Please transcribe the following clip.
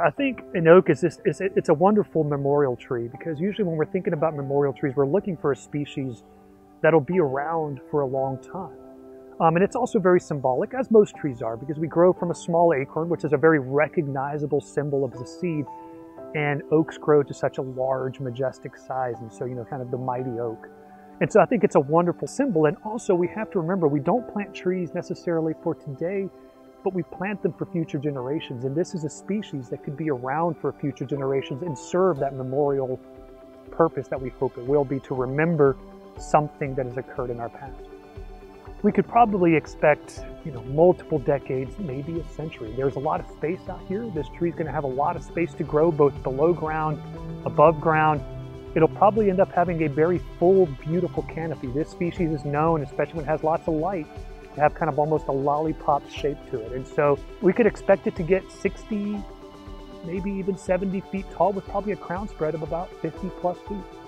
I think an oak is this, it's, it's a wonderful memorial tree because usually when we're thinking about memorial trees, we're looking for a species that'll be around for a long time. Um, and it's also very symbolic, as most trees are, because we grow from a small acorn, which is a very recognizable symbol of the seed, and oaks grow to such a large, majestic size, and so, you know, kind of the mighty oak. And so I think it's a wonderful symbol. And also, we have to remember we don't plant trees necessarily for today, but we plant them for future generations. And this is a species that could be around for future generations and serve that memorial purpose that we hope it will be to remember something that has occurred in our past. We could probably expect, you know, multiple decades, maybe a century. There's a lot of space out here. This tree is going to have a lot of space to grow, both below ground, above ground. It'll probably end up having a very full, beautiful canopy. This species is known, especially when it has lots of light, have kind of almost a lollipop shape to it. And so we could expect it to get 60, maybe even 70 feet tall with probably a crown spread of about 50 plus feet.